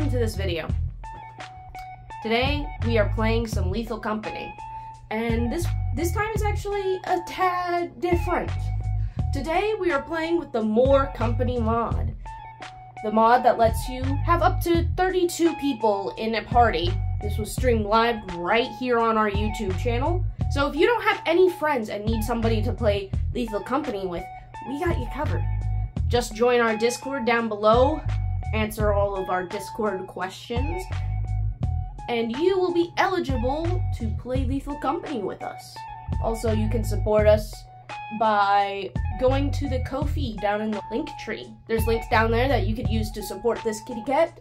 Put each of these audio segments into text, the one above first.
welcome to this video. Today we are playing some Lethal Company, and this this time is actually a tad different. Today we are playing with the More Company mod, the mod that lets you have up to 32 people in a party. This was streamed live right here on our YouTube channel. So if you don't have any friends and need somebody to play Lethal Company with, we got you covered. Just join our Discord down below, answer all of our Discord questions, and you will be eligible to play Lethal Company with us. Also, you can support us by going to the Ko-fi down in the link tree. There's links down there that you could use to support this kitty cat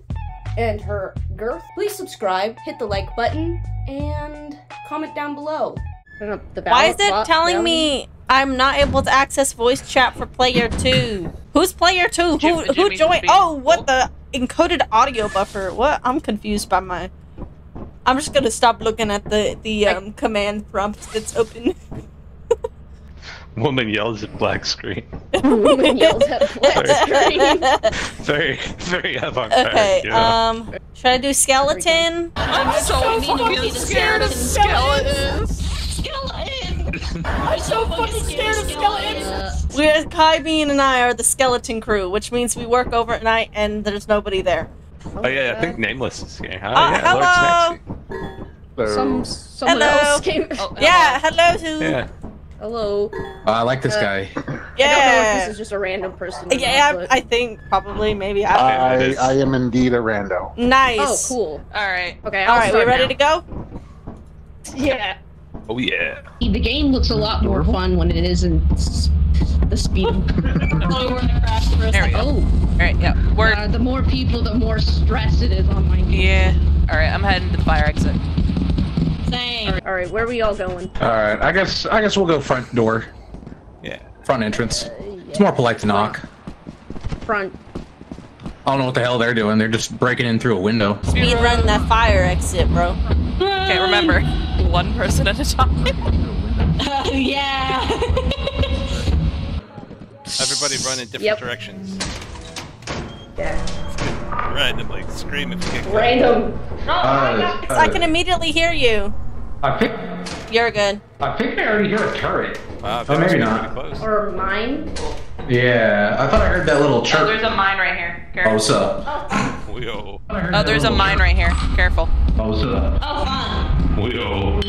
and her girth. Please subscribe, hit the like button, and comment down below. Why is it telling me I'm not able to access voice chat for player two? Who's player two? Jim- who who joined? Oh, what pulled. the encoded audio buffer? What? I'm confused by my. I'm just gonna stop looking at the the um, command prompt that's open. Woman yells at black screen. Woman yells at black screen. Very, very avant-garde. okay. yeah. Um, should I do skeleton? I'm so fucking scared of skeletons. I'm so fucking scared of skeletons. We're Kai Bean and I are the skeleton crew, which means we work overnight and there's nobody there. oh yeah, I think Nameless is here. Oh, Uh, yeah, Lord hello. Some someone Hello. else came. Oh, Yeah, hello to Yeah. Hello. Uh, I like this Uh, guy. I don't know if yeah. this is just a random person. Yeah, not, but- I think probably maybe. I it I, is. I am indeed a rando. nice. Oh, cool. All right. Okay, I'll All right, we ready now. to go? Yeah. Oh yeah. The game looks a lot more fun when it isn't the speed. There we go. Oh, right. Yeah. We're. uh, the more people, the more stress it is on my game. Yeah. All right. I'm heading to the fire exit. Same. All right, where are we all going? All right, I guess I guess we'll go front door, Yeah. front entrance. It's more polite to knock. Front. I don't know what the hell they're doing. They're just breaking in through a window. Speed run that fire exit, bro. Okay. Remember, one person at a time. yeah. Everybody run in different Yep. directions. Yeah. Randomly scream if you get caught. Random. Uh, I can immediately hear you. I think You're good. I think I already hear a turret. Wow, Oh, maybe not. pretty close. Or mine. Yeah, I thought I heard that little Oh, chirp. there's a mine right here. Oh, Careful. what's up? Whoa. Oh, there's a mine right here. Careful. Oh, what's up? Oh, fun. Whoa.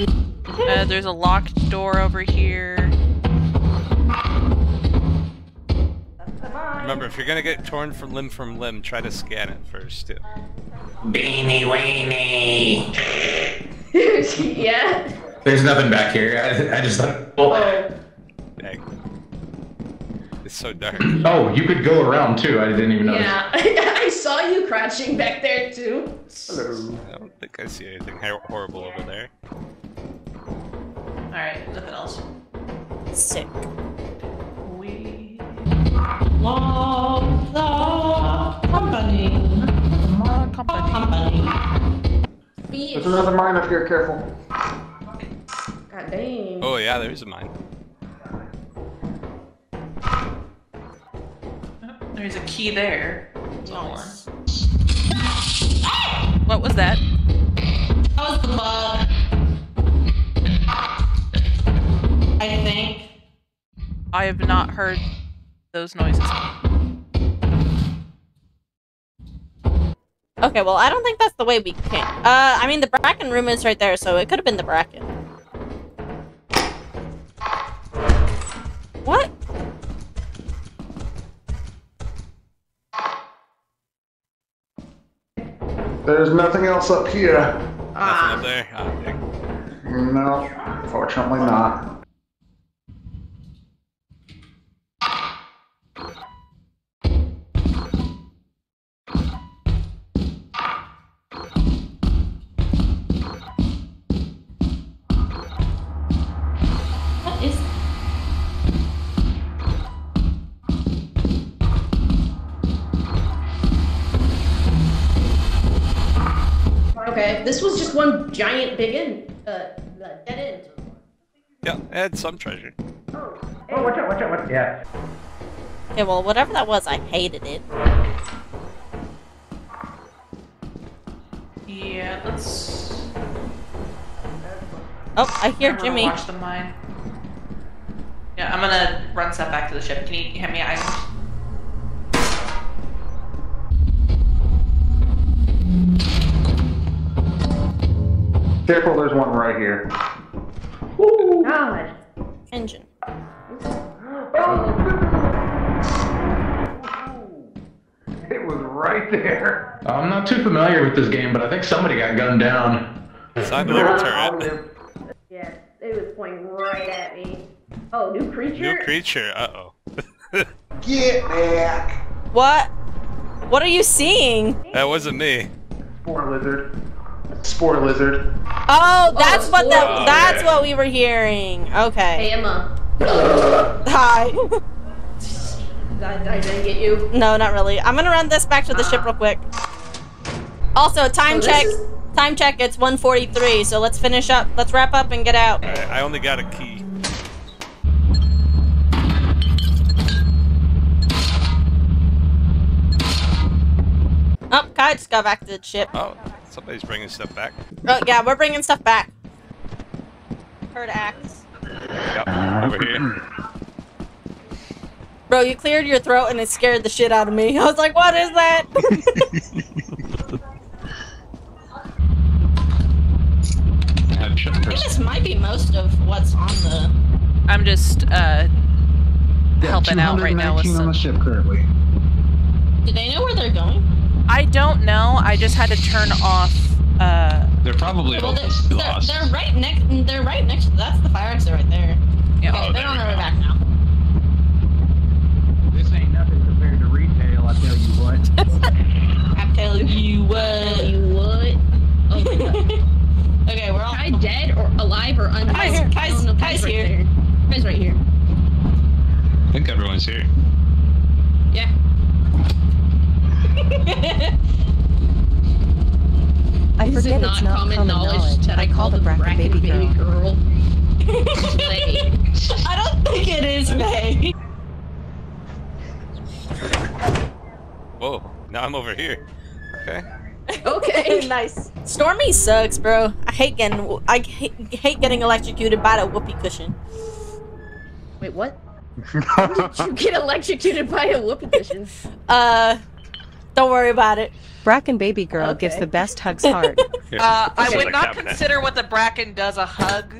Uh, there's a locked door over here. Remember, if you're gonna get torn from limb from limb, try to scan it first too. Beanie weenie. yeah. There's nothing back here. I, I just thought. Oh. Dang. It's so dark. oh, you could go around too. I didn't even notice. Yeah. I saw you crouching back there too. Hello. I don't think I see anything horrible over there. All right. Nothing else. Sick. We. Love the company. Company. There's another mine up here, careful. God dang. Oh yeah, there's a mine. There's a key there. Nice. What was that? That was the bug. I think. I have not heard those noises. Okay, well, I don't think that's the way we came. Uh, I mean, the bracken room is right there, so it could have been the bracken. What? There's nothing else up here. Nothing up there. Ah, dang. No, fortunately not. Okay, this was just one giant big end. Uh, dead end. Yeah, it had some treasure. Oh. Oh, watch out! Watch out! Watch out. Yeah. Okay, well, whatever that was, I hated it. Yeah, let's. Oh, I hear I'm Jimmy. Watch the mine. Yeah, I'm gonna run stuff back to the ship. Can you hit me items? Careful, there's one right here. God. Engine. It was right there. I'm not too familiar with this game, but I think somebody got gunned down. Side of the turret. Yeah, it was pointing right at me. Oh, new creature? New creature. Uh oh. Get back. What? What are you seeing? That wasn't me. Spore lizard. Spore lizard. Oh, oh, that's what the Whoa. that's what we were hearing. Okay. Hey, Okay. Emma. Hi. I, I didn't get you. no, not really. I'm gonna run this back to the ship real quick. Also, time Oh, this check. is- Time check. It's 1:43. So let's finish up. Let's wrap up and get out. Alright, I only got a key. Oh, Kai just got back to the ship. Oh, somebody's bringing stuff back. Oh yeah, we're bringing stuff back. Heard axe. Yep, over here. Bro, you cleared your throat and it scared the shit out of me. I was like, what is that? I think this might be most of what's on the. I'm just uh helping out right now with some... on the ship currently. Do they know where they're going? I don't know. I just had to turn off. Uh, They're probably Well, they're, hopelessly they're, lost. they're right next. They're right next. That's the fire exit right there. yeah. Okay, they're on their way back now. This ain't nothing compared to retail, I tell you what. I tell you what. You would? Oh okay, we're all. Kai dead or alive or undead? Kai's here. Kai's- Oh, no, Kai's right here. there. Kai's right here. I think everyone's here. Yeah. I This is forget not it's not common, common knowledge, that I call the bracken baby, girl. Slay. I don't think it is May. Whoa, now I'm over here. Okay. Okay. nice. Stormy sucks, bro. I hate getting. I hate, hate getting electrocuted by the whoopee cushion. Wait, what? Did you get electrocuted by a whoopee cushion? Uh, don't worry about it. Bracken Baby Girl gives the best hugs heart. Here. Uh, I would not cabinet. consider what the bracken does a hug,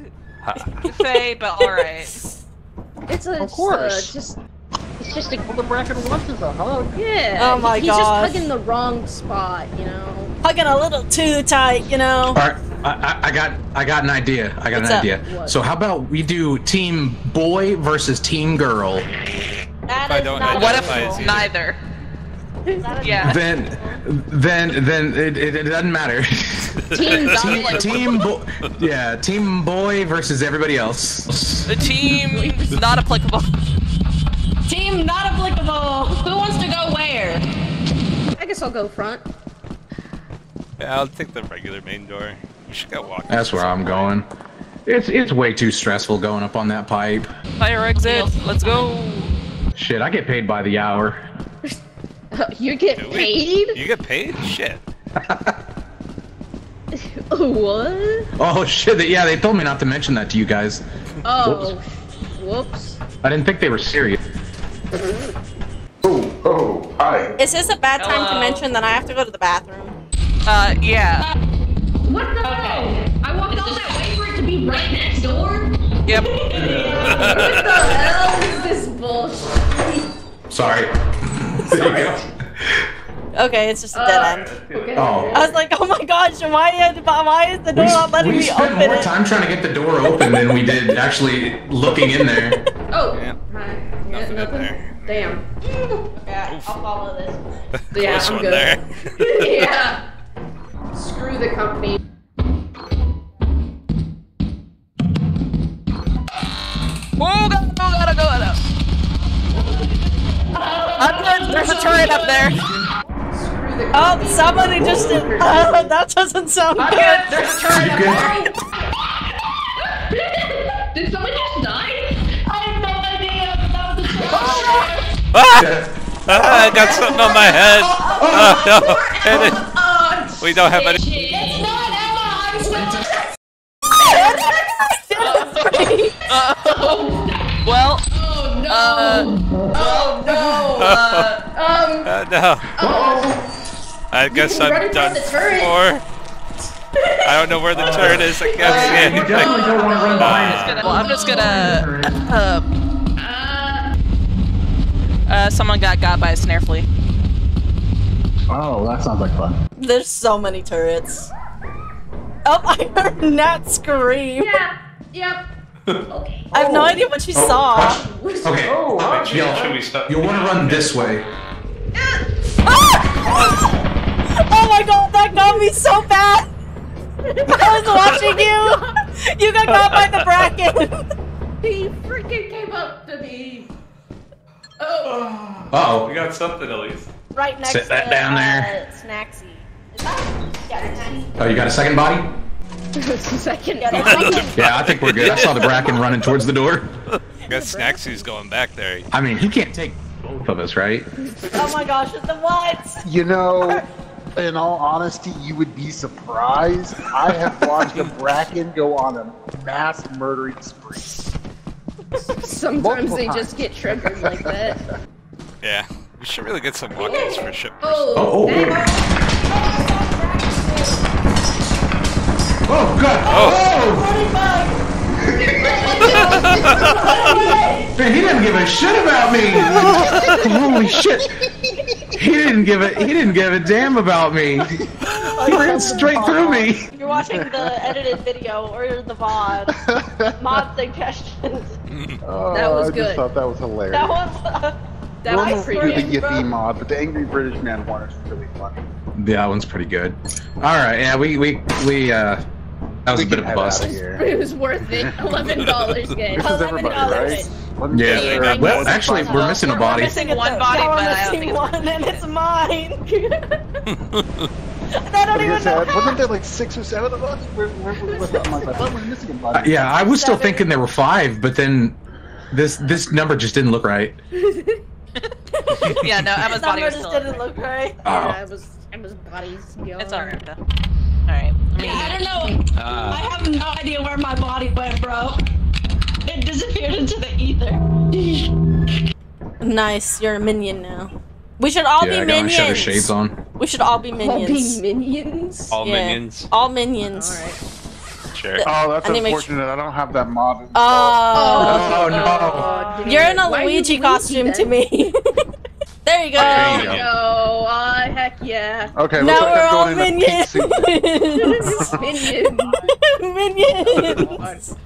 Faye, but alright. It's a, Of course. It's, uh, just, it's just a Well, the bracken wants is a hug. yeah. Oh my he's gosh. just hugging the wrong spot, you know. Hugging a little too tight, you know. All right, I, I, I got I got an idea. I got What's an up? idea. What? So how about we do team boy versus team girl? That I is don't not What identify if as either. neither? That is Yeah. Then then then it, it, it doesn't matter. Team team team bo- yeah team boy versus everybody else. The team is not applicable. Team not applicable. Who wants to go where? I guess I'll go front. Yeah, I'll take the regular main door. We should go walk. That's where I'm going. It's it's way too stressful going up on that pipe. Fire exit. Let's go. Shit, I get paid by the hour. you get Do we? paid? You get paid? Shit. what? Oh shit! Yeah, they told me not to mention that to you guys. Oh, whoops. I didn't think they were serious. Oh, oh, hi. Is this a bad time to mention that I have to go to the bathroom? Uh, yeah. What the hell? I walked all that way for it to be right next door? Yep. What the hell is this bullshit? Sorry. There you go. Okay, it's just a dead end. Uh, okay. Oh. I was like, oh my gosh, why, why is the door We, not letting me open? we spent more it? time trying to get the door open than we did actually looking in there. Oh, Yeah. hi. Yeah, Nothing in there. Damn. Yeah, I'll follow this. Yeah, I'm good. yeah. Screw the company. There's a turret up there. Oh, somebody just. Oh, that doesn't sound good. There's a turret up there. Did someone just die? I have no idea. That was a turret. Ah! Ah! ah, I got something on my head. Oh, oh, ah, oh no. Oh, we don't have any. It's not Emma. I'm sorry. Oh. well, Oh no! uh, oh no! Uh, um, Uh, no. I guess I'm done of the turret. for. I don't know where the turret is. I can't see You anything. definitely don't want to run behind just it. gonna, well, I'm just gonna. Uh, uh, uh, someone got got by a snare flea. Oh, that sounds like fun. There's so many turrets. Oh, I heard Nat scream. yeah, yep. Okay. I have no idea what she saw. Okay. Oh, Should we stop? You'll want to run this way. Oh my god, that got me so bad! I was watching you! You got caught by the bracken! He freaking came up to me. Oh, Uh We got something at least. Right next Sit that to down there. Uh, Snacksy. Is that? Yeah, Snacksy. oh. Oh, you got a second body? Second. Yeah, second. Yeah, I think we're good. I saw the bracken running towards the door. I guess Snaxy's going back there. I mean, he can't take both of us, right? Oh my gosh, it's the what? You know, in all honesty, you would be surprised. I have watched a bracken go on a mass murdering spree. Sometimes Multiple they times. just get triggered like that. Yeah. We should really get some walk-ins for ship. Oh, Oh, oh. Oh, God! Oh! Man, he didn't give a shit about me! Holy shit! He didn't give a he didn't give a damn about me. He ran straight through me. If you're watching the edited video or the VOD, mod suggestions. Oh, That was I good. just thought that was hilarious. That was. Uh, that We'll was pretty through the good. Yippee mod, but the Angry British Man one is really funny. Yeah, that one's pretty good. All right, yeah, we we we uh, that was We a bit can of a bust. outta. It was worth it. Eleven dollars, guys. This is everybody, right? Yeah. Yeah. Well, actually, we're missing a body. missing one body, yeah, we're but I don't missing think it's one, and it's mine. I don't even said, know. wasn't there like six or seven of us? We're, we're, we're, we're, I'm like, we were missing a Uh, yeah, I was still thinking there were five, but then this this number just didn't look right. Yeah, no, Emma's body Number was just still. didn't look right. Yeah, it was. It was bodies. It's alright though. Alright. I I don't know. I Uh, have no idea where my body went, bro. It disappeared into the ether. Nice, you're a minion now. We should all yeah, I got my shutter shades on. We should all be All minions. be minions. All Yeah. minions. All minions. All right. Sure. Oh, that's I need to unfortunate. I don't have that mod. installed. Oh, Oh, no. Oh, you're in a Why Luigi Luigi costume then? to me. there you go. Okay. Oh, no, uh, heck yeah. Okay, now looks like we're I'm all going in a. Minions. minions.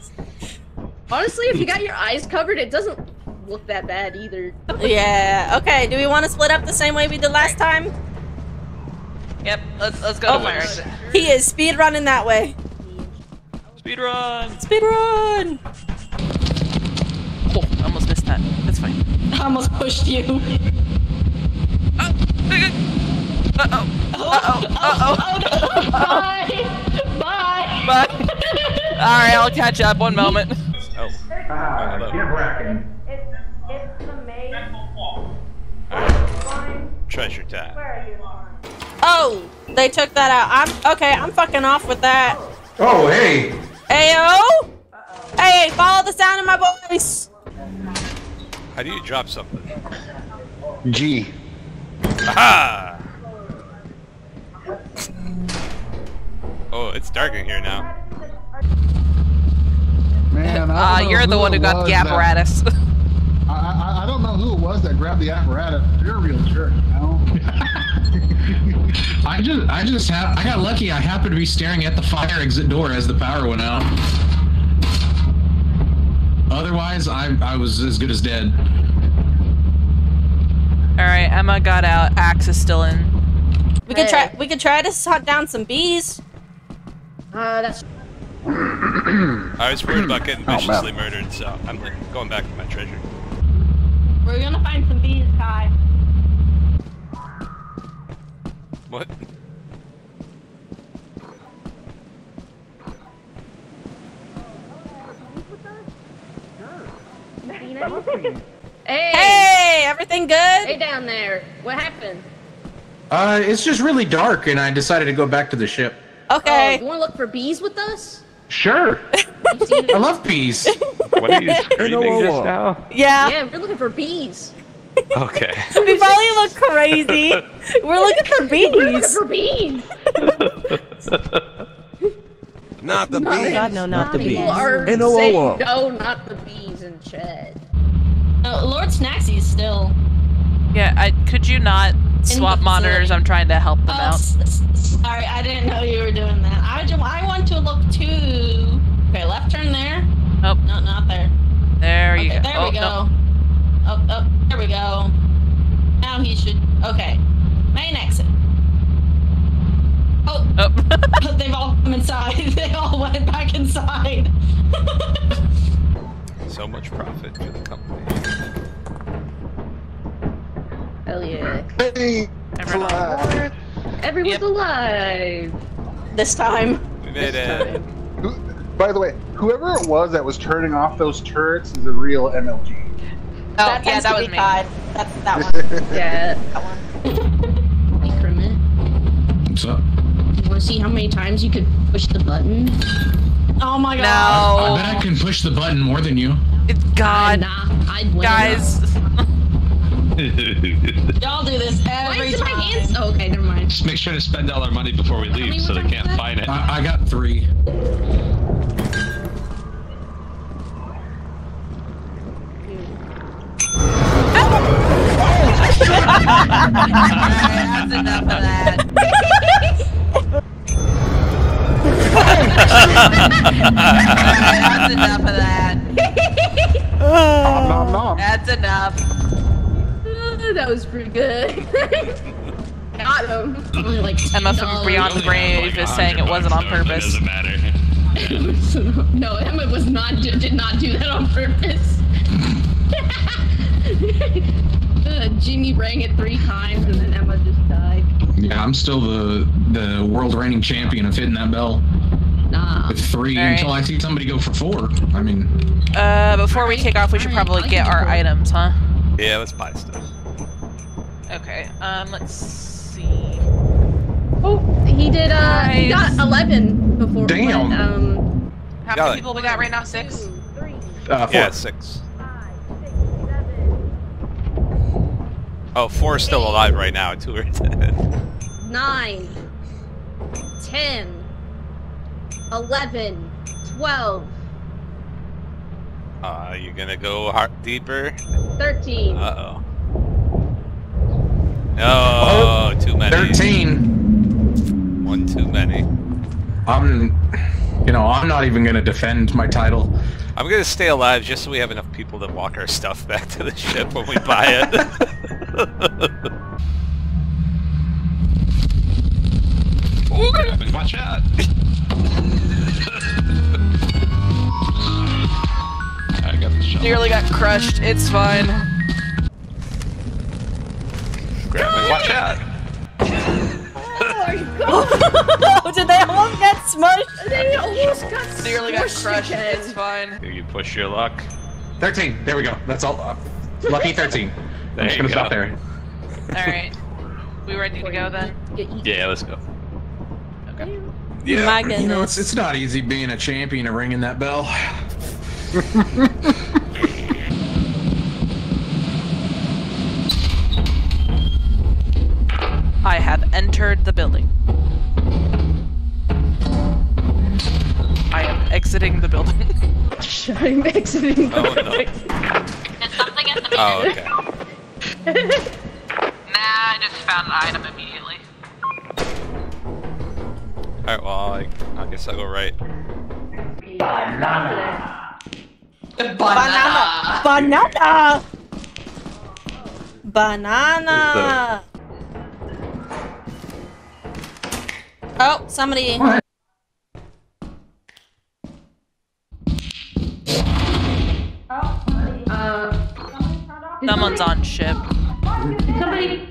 Honestly, if you got your eyes covered, it doesn't look that bad either. yeah. Okay. Do we want to split up the same way we did last time? yep. Let's let's go Oh, to fire. He is speed running that way. Speed run. Speed run. Oh, I almost missed that. That's fine. I almost pushed you. Uh oh. Uh oh. Uh oh. Bye. Bye. Bye. Alright, I'll catch up. One moment. Oh. Ah, Hello. get bracken. It's it's the main Treasure time. Oh, they took that out. I'm okay. I'm fucking off with that. Oh, hey. Ayo. Hey, follow the sound of my voice. How do you drop something? G. Aha! Oh, it's dark in here now. Man, I Uh, don't know you're the one who got was the that- apparatus. I, I, I don't know who it was that grabbed the apparatus. You're a real jerk, you know? I just I just have I got lucky. I happened to be staring at the fire exit door as the power went out. Otherwise, I I was as good as dead. Alright, Emma got out. Axe is still in. We could try. We could try to hunt down some bees. Uh, that's. I was worried about getting Oh, viciously murdered, so I'm like, going back to my treasure. We're gonna find some bees, Kai. What? Hey, Hey, everything good? hey down there. What happened? Uh, it's just really dark, and I decided to go back to the ship. Okay. Um, you want to look for bees with us? Sure. I love bees. What are you screaming just now? Yeah. Yeah, we're looking for bees. Okay. We probably look crazy. We're looking for bees. We're looking bees. for bees. Not the Not bees. God, no, not the bees. are In a saying no, not the bees in chat. Oh, Lord Snaxy's still. Yeah, I could you not swap monitors? I'm trying to help them Oh, out. s- s- sorry, I didn't know you were doing that. I, ju- I want to look too. Okay, left turn there. Oh. No, not there. There you Okay, go. there oh, we go. no. Oh, oh, there we go. Now he should. Okay. Main exit. Oh, Oh. they've all come inside. They all went back inside. So much profit for the company. Hell yeah. Hey, Everyone fly. Everyone's Yep. alive. This time. We made it. Who- By the way, whoever it was that was turning off those turrets is a real MLG. Oh, that yeah, tends that to was be me. Kai. That's that one. Yeah. That one. Hey, Kermit. What's up? You want to see how many times you could push the button? Oh my I god. bet I can push the button more than you. It, Uh, God, nah, I'd win. guys. Y'all do this every Why every is it my time. hands? Oh, okay, never mind. Just make sure to spend all our money before we leave so they can't find it. I, I got three. That's enough of that. That's enough of that. That's enough. That was pretty good. Got him. Only like Emma from $10. Beyond the Grave is saying it wasn't on purpose. Doesn't matter. no, Emma was not did not do that on purpose. uh, Jimmy rang it three times and then Emma just died. Yeah, I'm still the the world reigning champion of hitting that bell Nah. with three All right. until I see somebody go for four. I mean, Uh, before we kick off, we should probably get our items, huh? Yeah, let's buy stuff. Okay. Um, let's see. Oh, he did. Uh, he got eleven before. Damn. But, um, How Got many it. people we got right now? Six. uh, four. Yeah, six. Oh, four is still alive right now. Two are dead. nine, ten, eleven, twelve, Uh, you gonna go hard deeper? thirteen. Uh oh. Too many. Thirteen. One too many. I'm, you know, I'm not even gonna defend my title. I'm gonna stay alive just so we have enough people to walk our stuff back to the ship when we buy it. Watch out. I got the shot. Nearly got crushed. It's fine. Watch out. oh, did they all get smushed? They almost got Nearly got crushed. again. It's fine. Here you push your luck. Thirteen. There we go. That's all. Uh, lucky thirteen. There I'm just gonna go. stop there. Alright. We ready to go then? Yeah, let's go. Okay. Yeah. My You know, it's it's not easy being a champion and ringing that bell. I have entered the building. I am exiting the building. I'm exiting. Oh no. It's something at the Oh okay. Nah, I just found an item immediately. Alright, well, I, I guess I'll go right. Banana! Banana. Banana. Banana. Oh, somebody. Uh, Someone's on ship. somebody.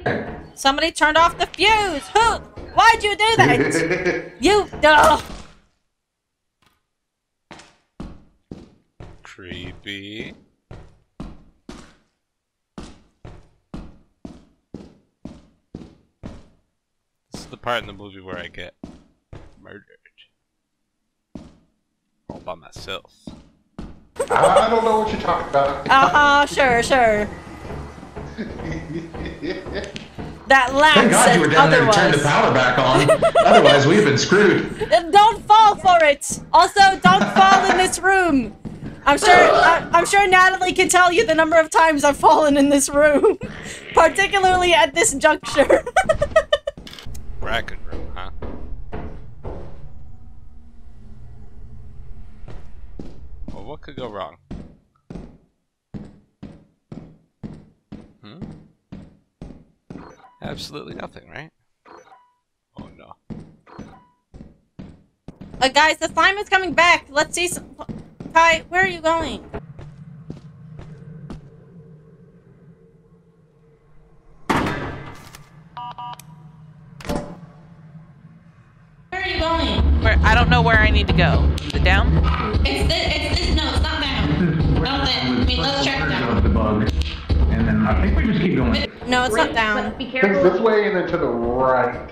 Somebody turned off the fuse. Who? Why'd you do that? you. Ugh. Creepy. This is the part in the movie where I get murdered. All by myself. I don't know what you're talking about. Uh huh. Sure. Sure. That laugh Thank God said you were down there to turn the power back on. Otherwise, we'd have been screwed. Don't fall for it. Also, don't fall in this room. I'm sure. I, I'm sure Natalie can tell you the number of times I've fallen in this room, particularly at this juncture. Bracken room, huh? Well, what could go wrong? Hmm? Absolutely nothing, right? Oh no. uh, guys, the slime is coming back. Let's see. Some... Kai, where are you going? Where are you going? Where I don't know where I need to go. Is it down? It's this, it's this, no, it's not down. No, then, I mean, let's check down. Of the bug. And then I think we just keep going. No, it's not down. Be It's careful. this way and then to the right.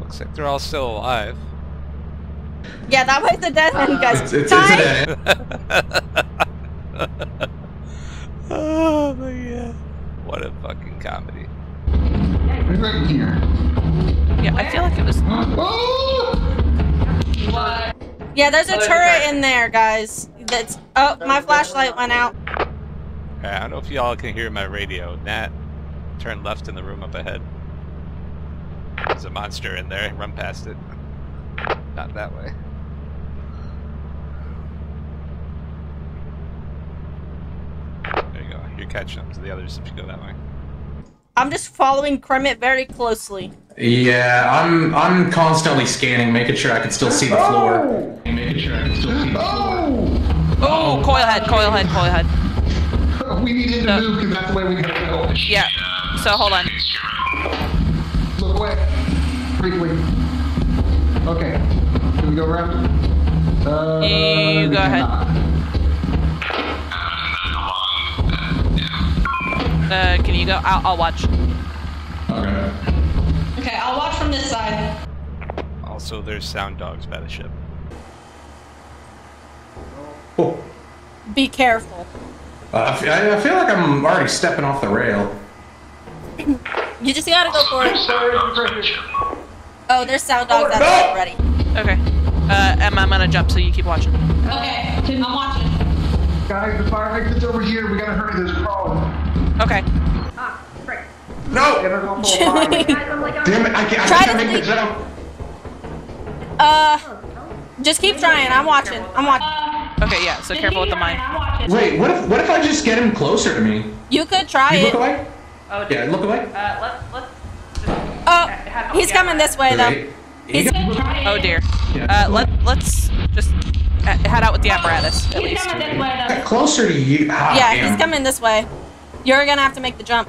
Looks like they're all still alive. Yeah, that was the death end, uh, guys. It's, it's, it's there's a turret in there, guys. That's. Oh, my flashlight went out. Alright, I don't know if y'all can hear my radio. Nat, turn left in the room up ahead. There's a monster in there. Run past it. Not that way. There you go. You're catching up to the others if you go that way. I'm just following Kremit very closely. Yeah, I'm I'm constantly scanning, making sure I can still see the floor. Making sure I can still see the floor. Oh, coil head, coil head, coil head. We need him to move because that's the way we gotta go. Yeah. So hold on. Look away. Briefly. Okay. Can we go around? Uh, You go ahead. Uh, can you go? I'll, I'll watch. Okay. Okay, I'll watch from this side. Also, there's sound dogs by the ship. Oh. Be careful. Uh, I fe- I I feel like I'm already stepping off the rail. You just gotta go for it. Oh, there's sound dogs out there already. Okay. Uh, Emma, I'm gonna jump so you keep watching. Okay, I'm watching. Guys, the fire exit's over here. We gotta hurry this crawling. Okay. Ah, frick. No! Get us off the line. Guys, I'm like, I'm Damn it! I can't, I Try can't make the jump. Uh, just keep trying. I'm watching. I'm watching. Okay, yeah. So careful with the mine. Wait, what if what if I just get him closer to me? You could try You look it. away? Oh, Yeah, look away. Uh, let's let's. Oh, he's coming this way though. Wait. He's Oh dear. Uh, let let's just head out with the apparatus at He's least. coming this way, Get though. closer to you. Ah, yeah, damn. he's coming this way. You're gonna have to make the jump.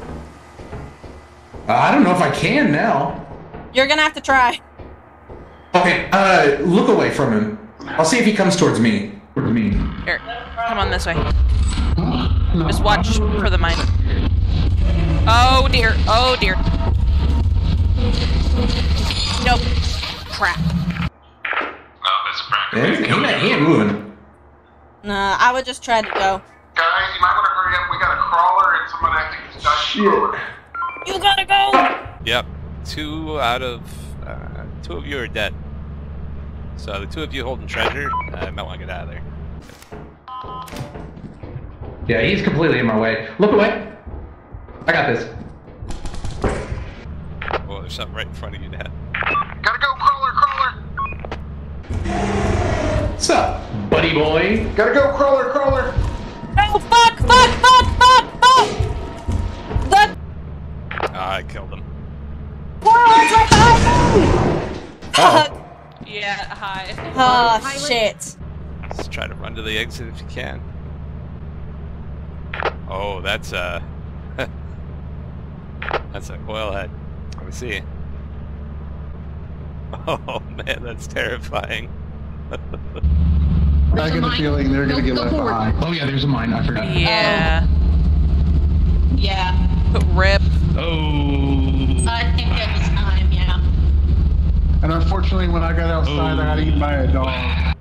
Uh, I don't know if I can now. You're gonna have to try. Okay, uh, look away from him. I'll see if he comes towards me. Towards me. Here, come on this way. Just watch for the mine. Oh dear. Oh dear. Nope. Crap. Yeah, he, he, ain't- he ain't moving. Nah, I would just try to go. Guys, you might want to hurry up. We got a crawler and someone I think is dying. Shit. You gotta go. Yep. Two out of uh, two of you are dead. So the two of you holding treasure, uh, I might want to get out of there. Yeah, he's completely in my way. Look away. I got this. Well, there's something right in front of you, Dad. Gotta go, crawler, crawler. What's up, buddy boy? Gotta go, crawler, crawler. Oh fuck! Fuck! Fuck! Ah, I killed him. portal's right oh. behind me. Fuck! Yeah. Hi. Oh shit! Let's try to run to the exit if you can. Oh, that's a that's a coil head. Let me see. Oh man, that's terrifying. I get a feeling they're gonna Go- get go left forward. behind. Oh yeah, there's a mine. I forgot. Yeah. Yeah. Rip. Oh. I think it was time, yeah. And unfortunately, when I got outside, I got eaten by a dog.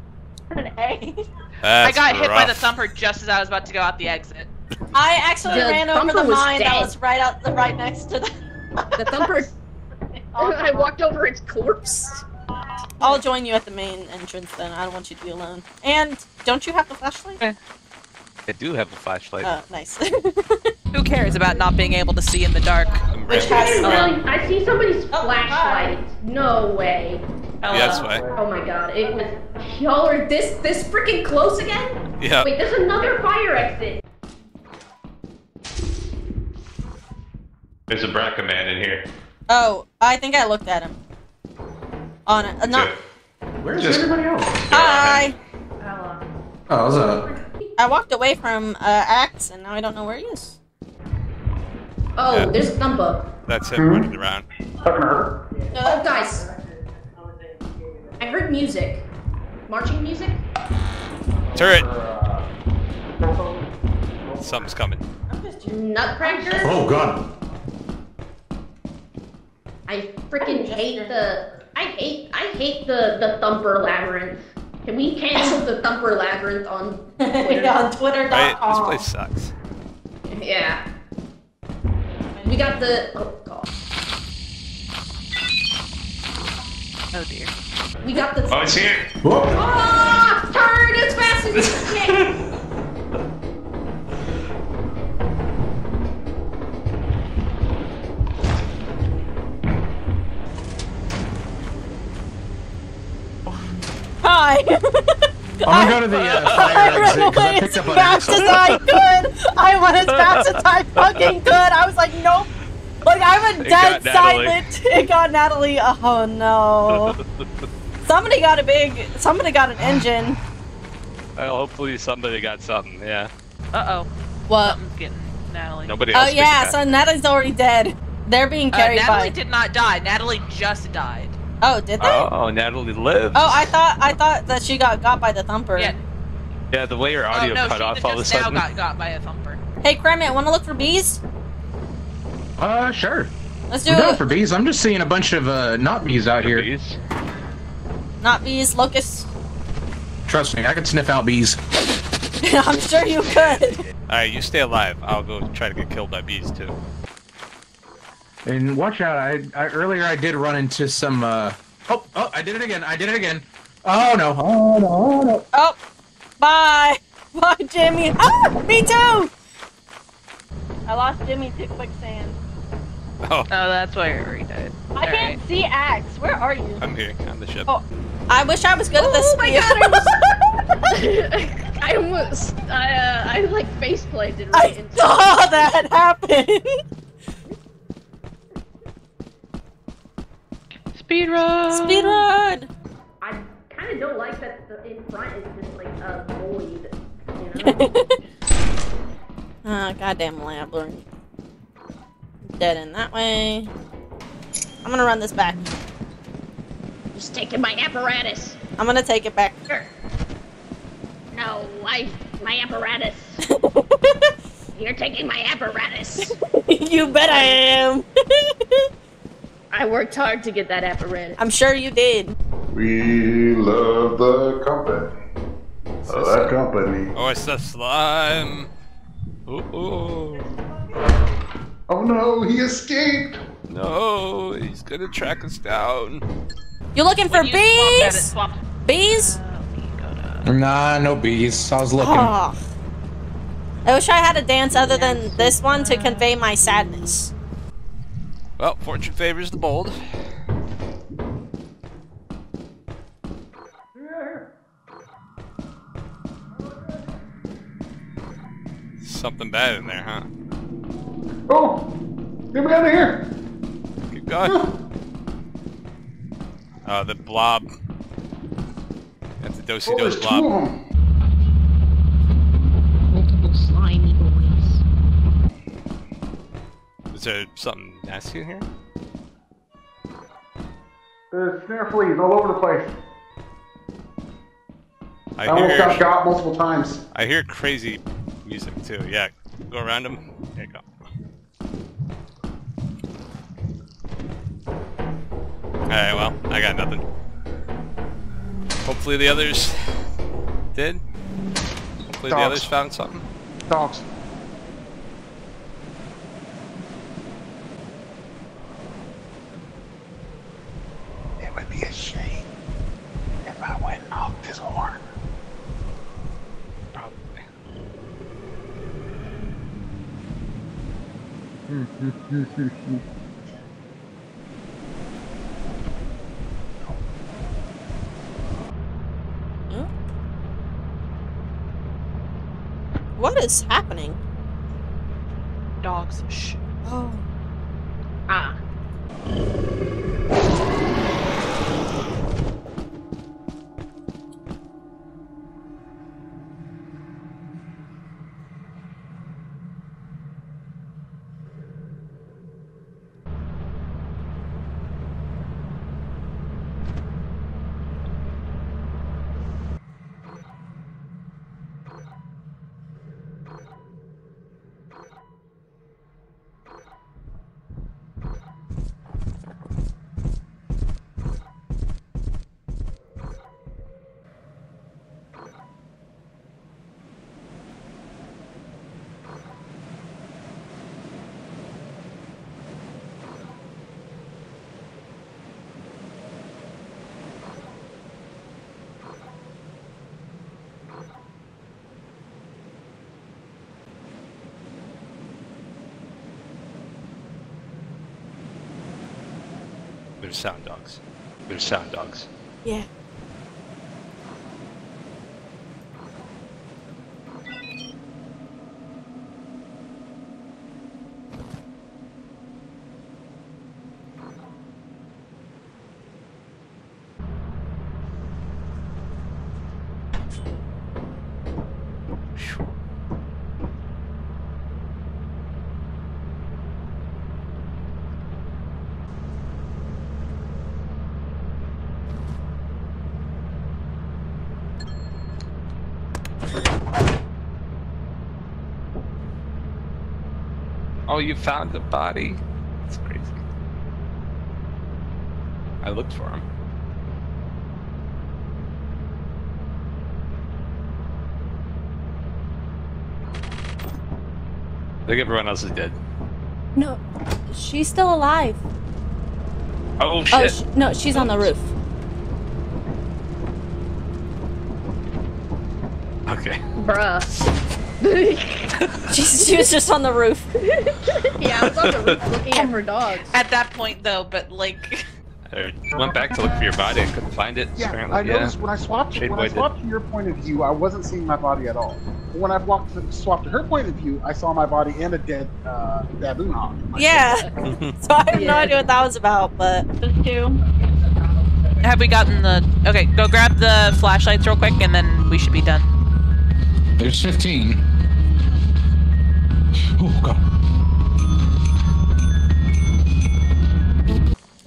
An A. I got hit by the thumper just as I was about to go out the exit. I actually The ran over the was mine that was right out the right next to the. The thumper. I walked over its corpse. I'll join you at the main entrance then. I don't want you to be alone. And don't you have the flashlight? I do have a flashlight. Oh, nice. Who cares about not being able to see in the dark? I'm Which ready. really, I see somebody's flashlight. No way. Yes, way. Oh my god, it was. Y'all are this this freaking close again? Yeah. Wait, there's another fire exit. There's a Braca man in here. oh, I think I looked at him. On it. Uh, not. Where's Just- everybody else? Hi. Oh, what's up? I walked away from uh, Axe, and now I don't know where he is. Oh, Yeah. there's Thumper. That's him running around. Oh, guys. I heard music. Marching music? Turret! Something's coming. Nutcracker? Oh god. I freaking hate the. I hate. I hate the the Thumper labyrinth. Can we cancel the Thumper labyrinth on Twitter? on Twitter.com. Right? This place sucks. Yeah. We got the. Oh god. Oh dear. We got the. Oh, it's here. Ah! Turn as fast as you can. Hi. I'm gonna go to the uh, fire I exit ran 'cause I away picked as up an fast as I could. I went as fast as I fucking could. I was like, nope. Like I'm a It dead silent. It got Natalie. Oh no. Somebody got a big. Somebody got an engine. Well, hopefully somebody got something, yeah. Uh oh. What? Something's getting Natalie. Nobody Oh else picked yeah. that. So Natalie's already dead. They're being Uh, carried Natalie by. did not die. Natalie just died. Oh, did they? Oh. Oh, Natalie lives. Oh, I thought I thought that she got got by the thumper. Yeah. Yeah, the way her Oh audio no, cut off all of a just now got got by a thumper. Hey, Kremit, want to look for bees? Uh, sure. Let's do We're going it. for bees. I'm just seeing a bunch of uh, not bees out here. Bees? Not bees, locusts. Trust me, I can sniff out bees. I'm sure you could. Alright, you stay alive. I'll go try to get killed by bees too. And watch out, I, I earlier I did run into some. Uh, oh, oh, I did it again. I did it again. Oh no! Oh no! Oh no! Oh, bye, bye, Jimmy. Ah, me too. I lost Jimmy to quicksand. Oh, Oh, that's why he died. I can't see Axe. Where are you? I'm here on the ship. Oh, I wish I was good at this. Oh my speed. god! I, was, I almost. I uh, I like face planted I right into. saw that happen. Speed run. Speed run. I kind of don't like that the in front is just like a void. You know? Ah, goddamn labyrinth. Dead in that way. I'm gonna run this back. Just taking my apparatus. I'm gonna take it back. Sure. No, I my apparatus. You're taking my apparatus. you bet I am. I worked hard to get that apparatus. I'm sure you did. We love the company. Oh, that company. Oh, it's the slime. Ooh, ooh. Oh no, he escaped. No, he's gonna track us down. You looking for you swapped at it, bees? swapped- Bees? Nah, no bees. I was looking. Oh. I wish I had a dance other than this one to convey my sadness. Well, fortune favors the bold. Something bad in there, huh? Oh, get me out of here. Keep going. Uh, the blob. That's the dosey Oh, dose there's two blob. of them. Multiple slimy boys. Is there something Ask you here? There's snare fleas all over the place. I, I almost got shot multiple times. I hear crazy music too. Yeah, go around them. There you go. Alright, well, I got nothing. Hopefully the others did. Hopefully Dogs. the others found something. Dogs. Hmm? What is happening? Dogs. Shh. Oh. Ah. There's sound dogs. There's sound dogs. Yeah. Oh, you found the body? That's crazy. I looked for him. I think everyone else is dead. No, she's still alive. Oh Oh, shit! sh- no, she's on the roof. okay. Bruh. She's, she was just on the roof. yeah, I was on the roof looking at her dogs. At that point, though, but like, I went back to look for your body. and couldn't find it. Yeah, apparently. I noticed when I swapped Shade when I swapped to your point of view, I wasn't seeing my body at all. But when I blocked to, swapped to her point of view, I saw my body and a dead uh, baboon hawk. Yeah. so I have no idea what that was about, but Those two. have we gotten the? Okay, go grab the flashlights real quick, and then we should be done. There's 15. Oh, God.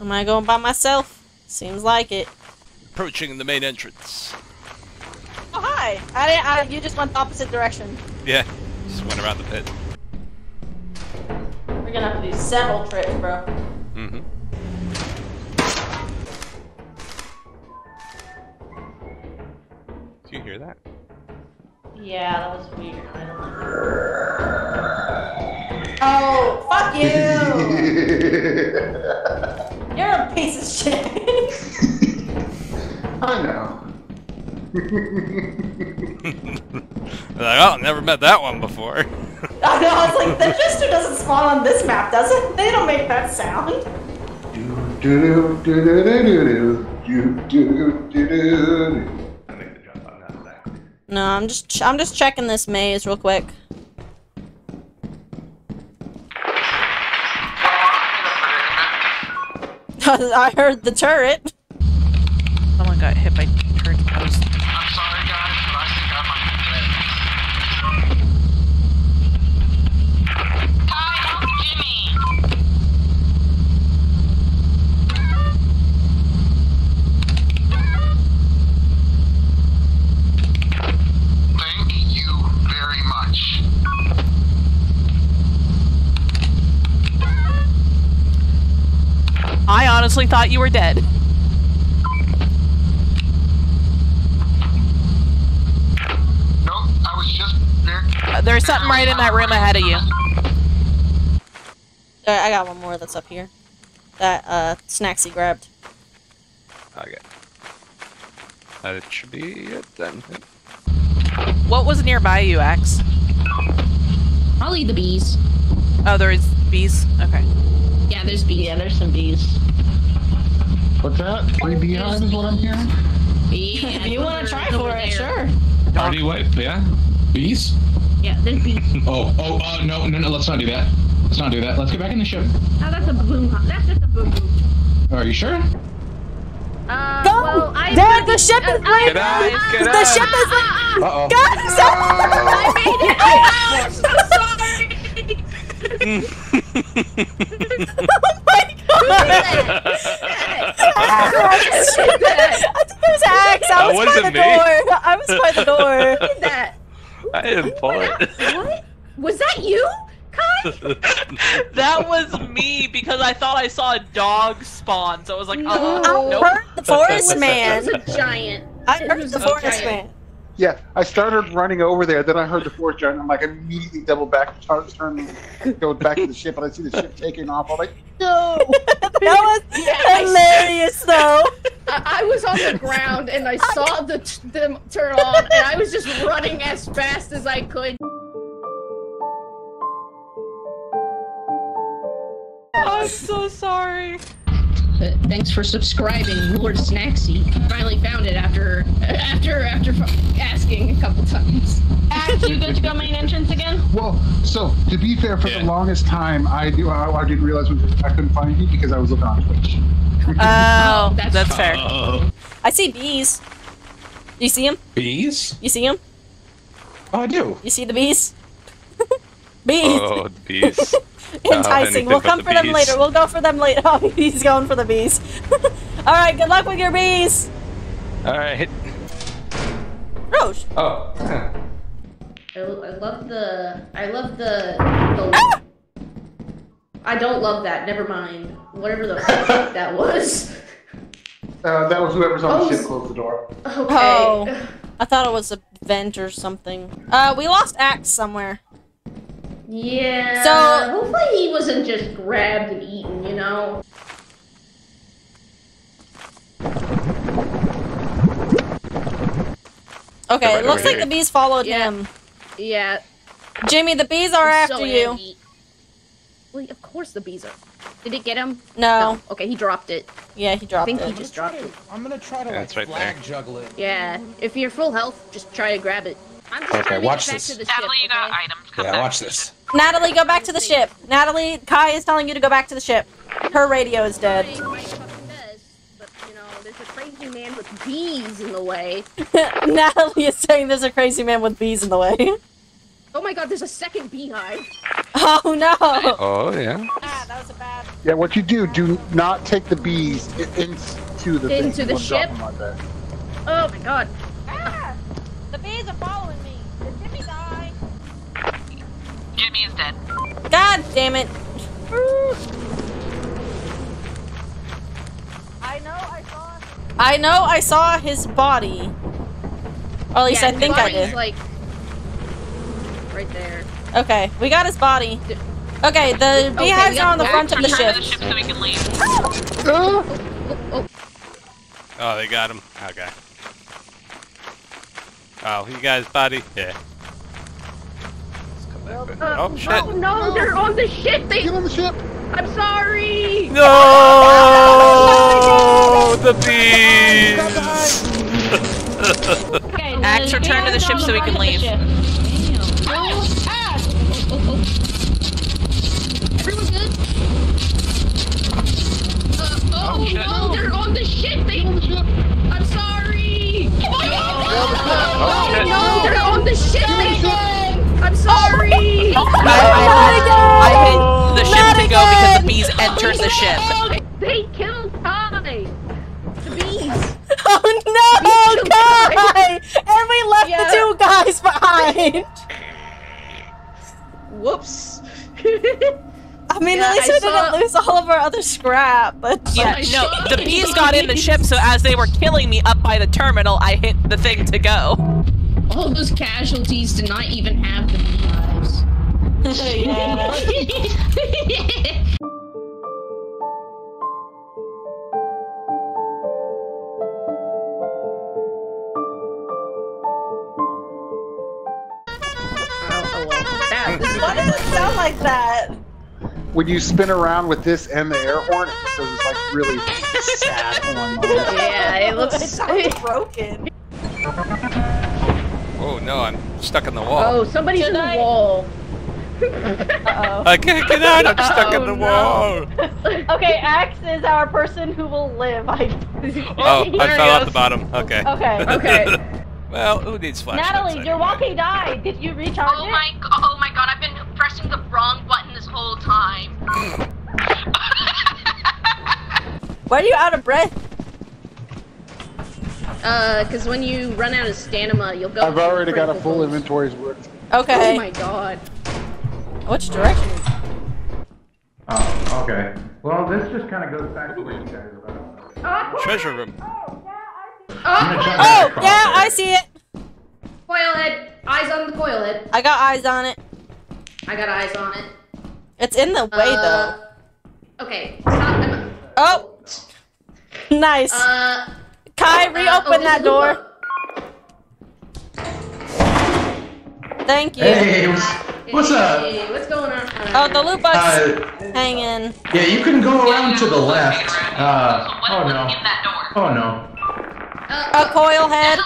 am I going by myself? Seems like it. Approaching the main entrance. Oh hi! I didn't. I, you just went the opposite direction. Yeah, just went around the pit. We're gonna have to do several trips, bro. Mm-hmm. Do you hear that? Yeah, that was weird. Oh, fuck you! You're a piece of shit. I know. like, oh, never met that one before. I know. I was like, the jester doesn't spawn on this map, does it? They don't make that sound. Do do do do do do do do do do. No, I'm just I'm just checking this maze real quick. I heard the turret. Someone got hit by I honestly thought you were dead. Uh, there's something right in that room ahead of you. Right, I got one more that's up here. That, uh, snacks he grabbed. Okay. That should be it then. What was nearby you, Axe? Probably the bees. Oh, there is bees? Okay. Yeah, there's bees. Yeah, there's some bees. What's that? Three beehives is what I'm hearing? Yeah, If you want to try for it, there. sure. Party wife, yeah? Bees? Yeah, there's bees. Oh, oh, uh, no, no, no, let's not do that. Let's not do that. Let's get back in the ship. Oh, that's a boom. That's just a boom boom. Are you sure? Uh, Go! well, I Dad, the ship is I- leaving! Get out, get The out. ship is leaving! Uh-oh. Guys! I made it. I'm so sorry. oh my god! I think it was Axe. I That was by the me. door. I was by the door. did that? I didn't pull it. What? Was that you, Kai? That was me because I thought I saw a dog spawn, so I was like, oh, I nope. heard the forest It man. was a giant. I It heard was the forest giant. man. Yeah, I started running over there. Then I heard the forest giant. I'm like immediately double back, turn, turn, go back to the ship, and I see the ship taking off. I'm like, no. That was hilarious, though. I, I was on the ground and I saw the t- them turn on, and I was just running as fast as I could. I'm so sorry. Uh, thanks for subscribing, Lord Snacksy. Finally found it after after after f- asking a couple times. Axe, you good to go main entrance again? Well, so to be fair, for Yeah. the longest time, I do I, I didn't realize when I couldn't find you because I was looking on Twitch. Oh, that's that's fair. Uh, I see bees. You see them? bees? You see them? Oh, I do. You see the bees? bees. Oh, bees. Enticing. anything we'll but come the for them later. We'll go for them later. Oh, he's going for the bees. All right. Good luck with your bees. All right. Roche. Oh. I, I love the I love the the. Ah! I don't love that. Never mind. Whatever the fuck that was. Uh, that was whoever's on Oh, the ship closed the door. Okay. Oh. I thought it was a vent or something. Uh, we lost Axe somewhere. Yeah. So- hopefully he wasn't just grabbed and eaten. You know. Okay, Right it looks like here. the bees followed Yeah. him. Yeah. Jimmy, the bees are I'm after so you. angry. Well, of course the bees are. Did it get him? No. Okay, he dropped it. Yeah, he dropped it. I dropped think it. he just dropped it. I'm gonna try to Yeah, it's right there. juggle it. Yeah. If you're full health, just try to grab it. I'm just Okay, trying to watch get back this. to the Natalie, ship. you got items. Come Yeah, back watch to this. ship. Natalie, go back to the ship. Natalie, Kai is telling you to go back to the ship. Her radio is dead. Trying my fucking best, but you know, there's a crazy man with bees in the way. Natalie is saying there's a crazy man with bees in the way. Oh my god, there's a second beehive. Oh no! Oh, yeah. Ah, that was a bad. Yeah, what you do, do not take the bees into the thing. Into the Don't ship? like. Oh my god. Ah, the are following me. Did Jimmy die? Jimmy is dead. God damn it! I know I saw. I know I saw his body. Or at least yeah, I think I did. like right there. Okay, we got his body. Okay, the we beehives got are on the front of the ship. the ship so we can leave. Ah! Oh, Oh, they got him. Okay. Oh, you guys, buddy? Yeah. Let's come back. uh, oh, shit. oh no, they're on the ship. They. Get on the ship. I'm sorry. No! The bees! Okay, Axe, return to the ship so we can of the leave. Everyone good? Uh, oh, shit. no, they're on the ship. They. I'm sorry. Oh, shit. No, they're on the ship. They. I'm oh, sorry. I hit the ship Not to go because again! the bees entered the ship. They killed Ty. The bees. Oh no, You Kai! And we left Yeah. the two guys behind. Whoops. I mean, Yeah, at least I we saw- didn't lose all of our other scrap, but Yeah, oh no, the bees got in the ship, so as they were killing me up by the terminal, I hit the thing to go. All those casualties did not even have the beehives. yeah. Why does it sound like that? When you spin around with this and the air horn, it does this like really sad horn. Yeah, it looks. It sounds broken. Oh no, I'm stuck in the wall. Oh, somebody's in the wall. Uh I can't get out. I'm stuck in Oh, the no. wall. okay, Axe is our person who will live. I. Oh, I fell he out the bottom. Okay. Okay. Okay. well, who needs flashlights? Natalie, your anyway? walkie died. Did you recharge Oh it? my, oh my god, I've been pressing the wrong button this whole time. Why are you out of breath? Uh, because when you run out of stamina, you'll go. I've already got a full hits. inventory's worth. Okay. Oh my god. Which direction? Oh, okay. Well, this just kind of goes back to what you guys about. Treasure room. Oh, yeah, I see it. Oh, yeah, I see it. Coil head. Eyes on the coil head. I got eyes on it. I got eyes on it. It's in the way Uh, Okay. Stop. Oh. Nice. Uh. Kai, uh, reopen oh, that door. Thank you. Hey, what's, what's up? Hey, what's going on? Oh, the loot box Uh, hanging. yeah, you can go around to the left. Uh, oh no. Oh no. A coil head.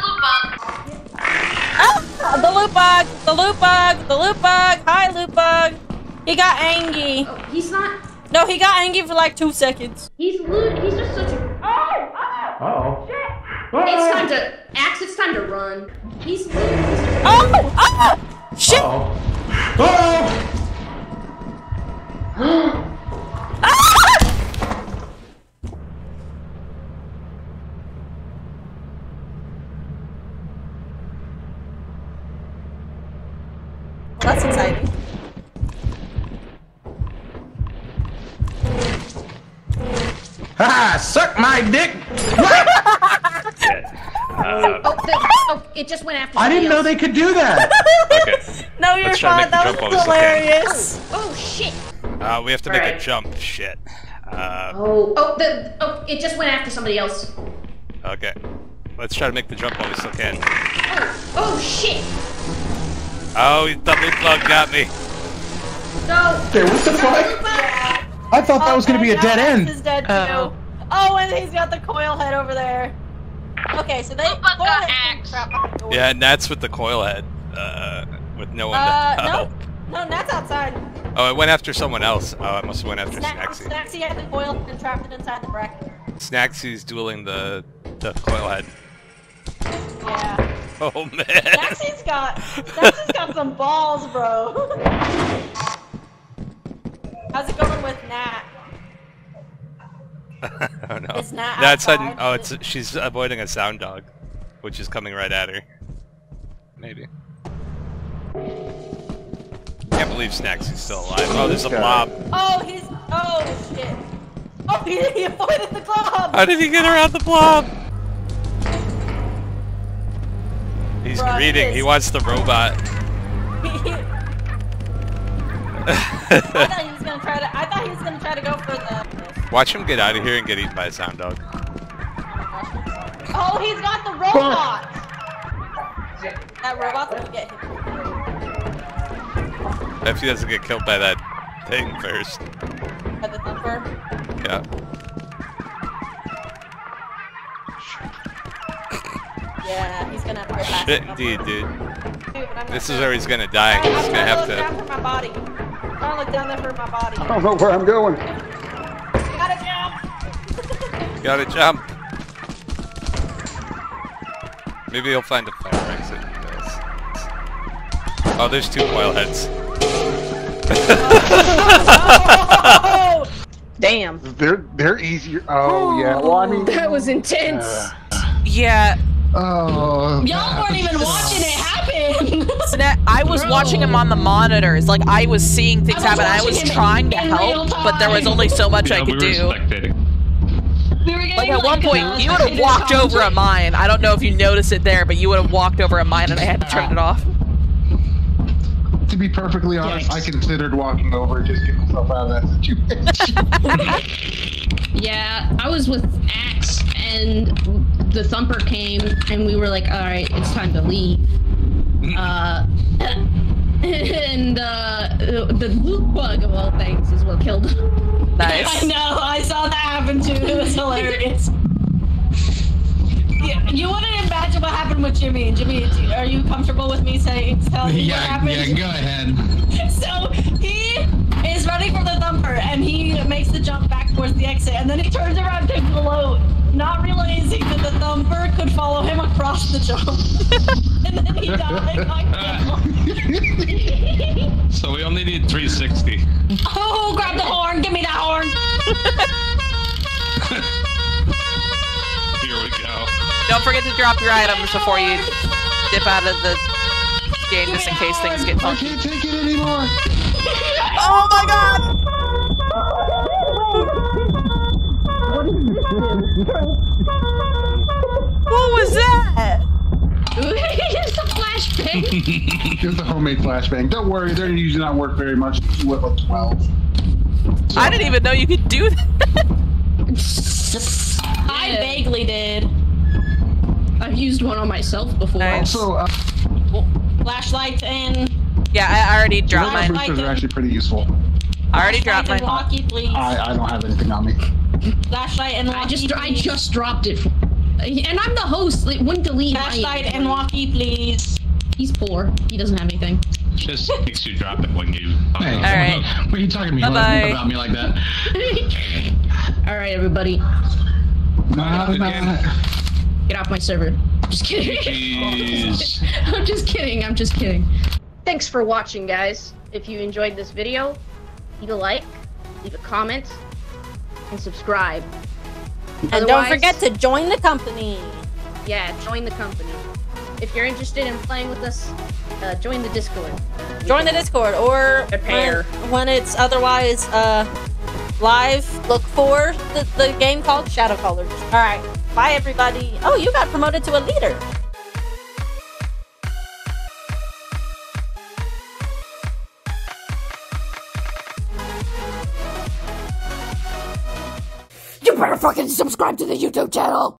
Oh, the loot bug, the loot bug, the loot bug. Hi, loot bug. He got angry. Oh, he's not. No, he got angry for like two seconds. He's loot. He's just such a. Oh! Oh! Uh oh. Shit! Oh. It's time to. Axe, it's time to run. He's loot. Oh! Ah! Shit! Oh. Oh! Ah! That's exciting. Ha! Suck my dick! Uh, Oh, the, oh, it just went after. I didn't know they could do that! Okay. No, you're Let's fine. That was while we still can. hilarious. else. Oh shit. Uh, we have to make a jump. Shit. Uh, Oh, oh, the, oh, it just went after somebody else. okay. Let's try to make the jump while we still can. Oh, oh shit. Oh, the loot bug got me. No. Hey, what the fuck? I thought that was gonna be a dead Axe end. is dead too. Uh-oh. Oh, and he's got the coil head over there. Okay, so they Loot bug coil got head's been trapped behind the door. Yeah, and that's with the coil head. Uh, with no one Uh, to help. no, no, Nat's outside. Oh, it went after someone else. Oh, it must have went after Snack, Snacksy. Snacksy had the coil and trapped it inside the bracket. Snacksy's dueling the the coil head. Yeah. Oh man. Snacksy's got, Snacksy's got some balls, bro. How's it going with Nat? oh no. It's not That's hiding. outside. Oh, it's she's avoiding a sound dog, which is coming right at her. Maybe. Can't believe Snacks is still alive. Oh, there's a This blob. Oh, he's, oh shit. Oh, he, he avoided the glob. How did he get around the blob? He's Bruh, greeting. He this- wants the robot. I thought he was gonna try to, I thought he was gonna try to go for the, Watch him get out of here and get eaten by a sound dog. oh, he's got the robot. That robot's gonna get him. If he doesn't get killed by that thing first. By the thumper. Yeah. Yeah, he's gonna have to go past Shit indeed, dude. Dude, This is where he's gonna die. I'm He's gonna trying have to look down to. my body. I'm trying to look down there for my body. I don't know where I'm going. Gotta jump. Gotta jump. Maybe he'll find a fire exit. Yes. Oh, there's two coil heads. Oh! Damn. They're they're easier. Oh yeah. Well, I mean, That was intense. uh, Yeah. Oh. Y'all weren't even watching it happen. Sna- I was watching him on the monitors. Like I was seeing things I was happen. I was trying to help, but there was only so much I yeah, could we were do. spectating. we were Like at one point, you would have spectator walked over a mine. I don't know if you noticed it there, but you would have walked over a mine and I had to turn it off. To be perfectly honest, I considered walking over and just get myself out of that situation. Yeah, I was with Axe and the thumper came and we were like, all right, it's time to leave. Uh, and uh, the loot bug of all things is what killed him. Nice. I know, I saw that happen too. It was hilarious. Yeah, you wouldn't imagine what happened with Jimmy. Jimmy, are you comfortable with me saying telling you what Yeah, happened? yeah, go ahead. So he is running for the thumper and he makes the jump back towards the exit and then he turns around to gloat, not realizing that the thumper could follow him across the jump. and then he died. So we only need 360. oh, grab the horn! Give me that horn! Here we go. Don't forget to drop your items before you dip out of the game, just in case things get funky. I can't take it anymore. Oh my god! What was that? it's a flashbang. Just a homemade flashbang. Don't worry, they're usually not worth very much. What, like 12? I didn't even know you could do that. I vaguely did. I've used one on myself before. Also, uh, Flashlight and Yeah, I already dropped laser mine. boosters are actually pretty useful. I already dropped flashlight and mine. walkie, please. I, I don't have anything on me. Flashlight and. I just I just dropped it. And I'm the host. It wouldn't delete Flashlight and walkie, please. He's poor. He doesn't have anything. Just makes you drop it when you. Hey, Alright. what are you talking to me Bye-bye. about me like that? All right, everybody, Not about get off my server. Just kidding. I'm just kidding. I'm just kidding. Thanks for watching, guys. If you enjoyed this video, leave a like, leave a comment, and subscribe. And don't forget to join the company. Yeah, join the company. If you're interested in playing with us, uh, join the Discord. Join the Discord or when, when it's otherwise uh, live, look for the, the game called Shadow Callers. All right. Bye, everybody. Oh, you got promoted to a leader. You better fucking subscribe to the YouTube channel.